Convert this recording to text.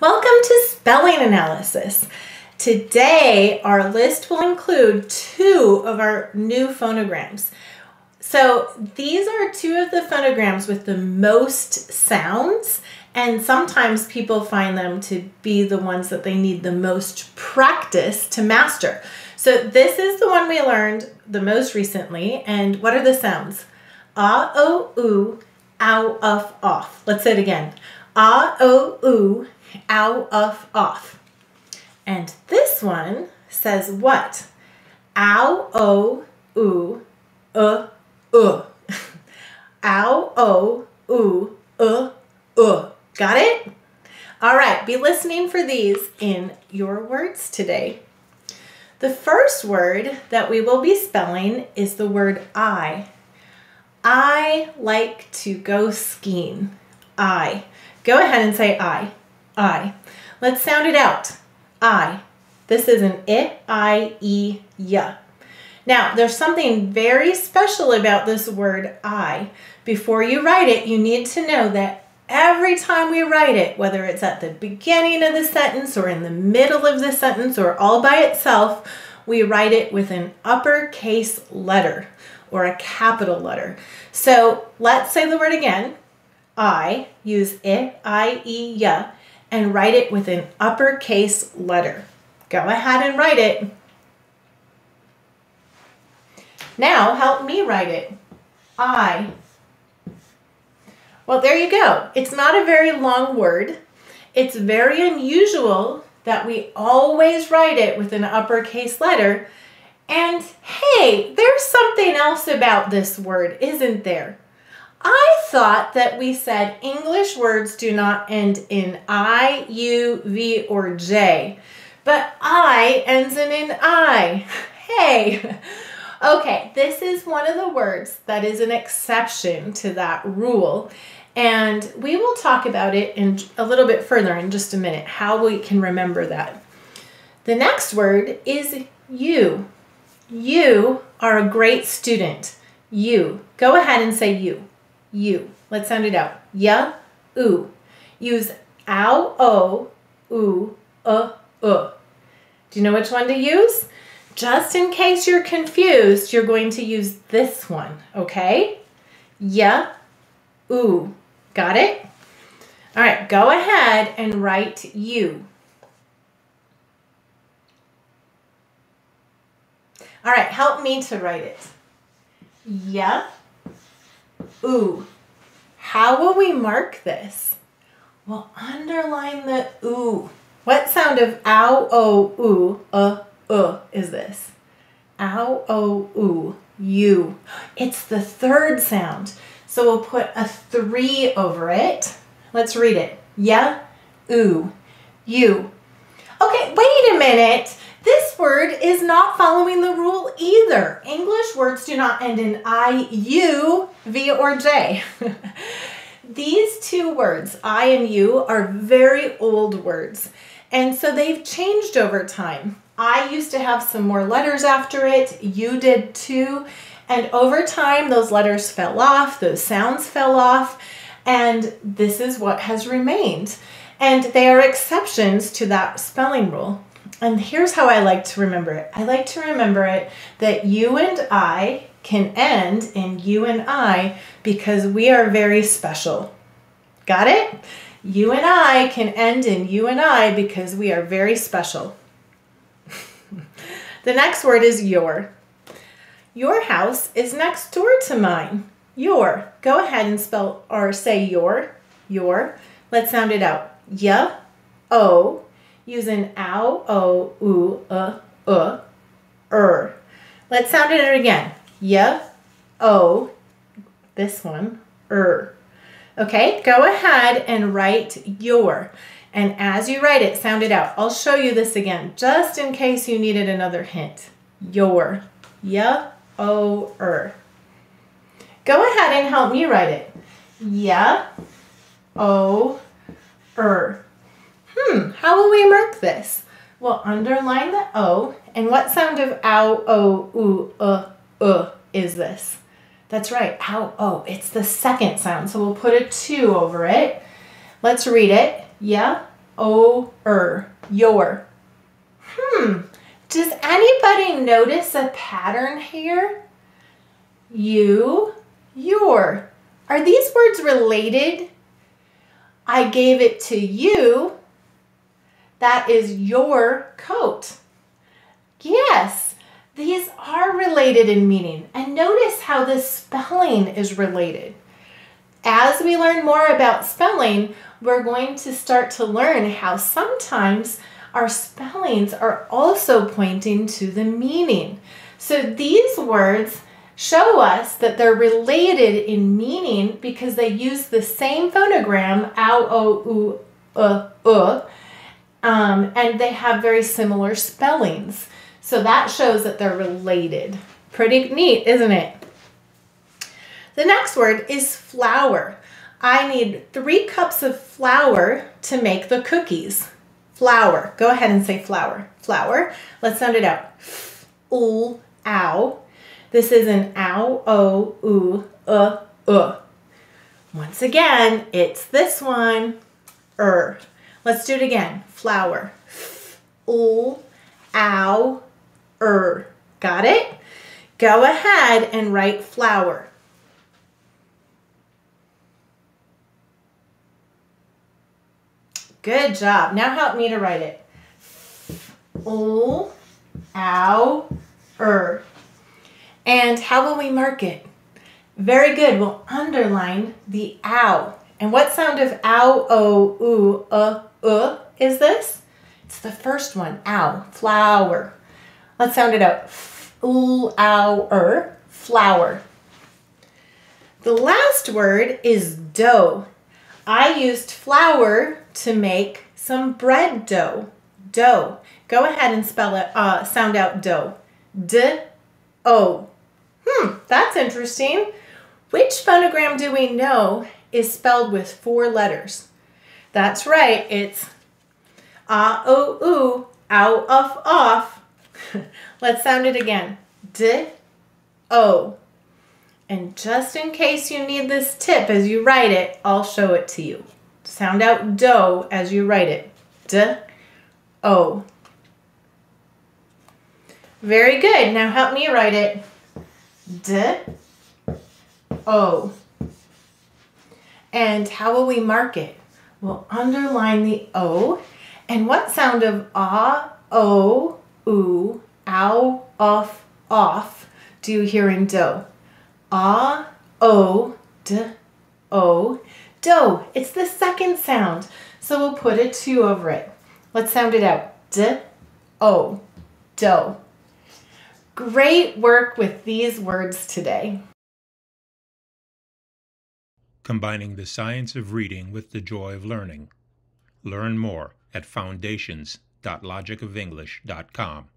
Welcome to Spelling Analysis. Today, our list will include two of our new phonograms. So these are two of the phonograms with the most sounds, and sometimes people find them to be the ones that they need the most practice to master. So this is the one we learned the most recently, and what are the sounds? Ah, o, oo, ow, uff, off. Let's say it again. Ah, o, oo, ow, uff, off. And this one says what? Ow, o, oo, uh, uh. Ow, o, oo, uh, uh. Got it? All right, be listening for these in your words today. The first word that we will be spelling is the word I. I like to go skiing. I. Go ahead and say I. I. Let's sound it out. I. This is an I, I, E, Y. Now, there's something very special about this word I. Before you write it, you need to know that every time we write it, whether it's at the beginning of the sentence or in the middle of the sentence or all by itself, we write it with an uppercase letter or a capital letter. So let's say the word again. I, use it, I, e, I, I, E, Y, and write it with an uppercase letter. Go ahead and write it. Now help me write it. I. Well, there you go. It's not a very long word. It's very unusual that we always write it with an uppercase letter. And hey, there's something else about this word, isn't there? I thought that we said English words do not end in I, U, V, or J, but I ends in an I. Hey! Okay, this is one of the words that is an exception to that rule. And we will talk about it in a little bit further in just a minute, how we can remember that. The next word is you. You are a great student. You. Go ahead and say you you. Let's sound it out. Ya, oo. Use ow, o, oo, uh, uh. Do you know which one to use? Just in case you're confused, you're going to use this one, okay? Ya, oo. Got it? All right, go ahead and write you. All right, help me to write it. Yeah ooh. How will we mark this? Well, underline the ooh. What sound of ow, oh, ooh, uh, uh is this? Ow, oh, ooh, you. It's the third sound. So we'll put a three over it. Let's read it. Yeah, ooh, you. Okay, wait a minute. Word is not following the rule either. English words do not end in I, U, V, or J. These two words, I and you, are very old words. And so they've changed over time. I used to have some more letters after it. You did too. And over time, those letters fell off, those sounds fell off. And this is what has remained. And they are exceptions to that spelling rule. And here's how I like to remember it I like to remember it that you and I can end in you and I because we are very special. Got it? You and I can end in you and I because we are very special. the next word is your. Your house is next door to mine. Your. Go ahead and spell or say your. Your. Let's sound it out. Ya, o, using ow, o, uh, uh, er. Let's sound it again. Yeah, Y, o, this one, er. Okay, go ahead and write your. And as you write it, sound it out. I'll show you this again, just in case you needed another hint. Your. yeah, Y, o, er. Go ahead and help me write it. Yeah, Y, o, er. Hmm, how will we mark this? We'll underline the O, and what sound of ow, o, oo, uh, uh is this? That's right, ow, oh, it's the second sound, so we'll put a two over it. Let's read it. Yeah, O er. Your. Hmm. Does anybody notice a pattern here? You, your. Are these words related? I gave it to you. That is your coat. Yes, these are related in meaning. And notice how the spelling is related. As we learn more about spelling, we're going to start to learn how sometimes our spellings are also pointing to the meaning. So these words show us that they're related in meaning because they use the same phonogram, ow, uh, uh, um, and they have very similar spellings. So that shows that they're related. Pretty neat, isn't it? The next word is flour. I need three cups of flour to make the cookies. Flour. Go ahead and say flour. Flour. Let's sound it out. Ooh, ow. This is an ow, o, oo, uh, uh. Once again, it's this one, er. Let's do it again. Flour. Ooh, ow, er. Got it? Go ahead and write flour. Good job. Now help me to write it. Ooh, ow, er. And how will we mark it? Very good. We'll underline the ow. And what sound of ow, o, oo, uh, uh is this? It's the first one. Ow. Flour. Let's sound it out. Ooh, er. Flour. The last word is dough. I used flour to make some bread dough. Dough. Go ahead and spell it, uh, sound out dough. D O. Hmm, that's interesting. Which phonogram do we know is spelled with four letters? That's right, it's ah, o, oo, ow, off, off. Let's sound it again. D, O. And just in case you need this tip as you write it, I'll show it to you. Sound out do as you write it. D, O. Very good. Now help me write it. D, O. And how will we mark it? We'll underline the O. And what sound of ah, o, oo, ow, off, off do you hear in dough? Ah, o, d, o. Dough. It's the second sound. So we'll put a two over it. Let's sound it out. D, o, dough. Great work with these words today. Combining the science of reading with the joy of learning. Learn more at foundations.logicofenglish.com.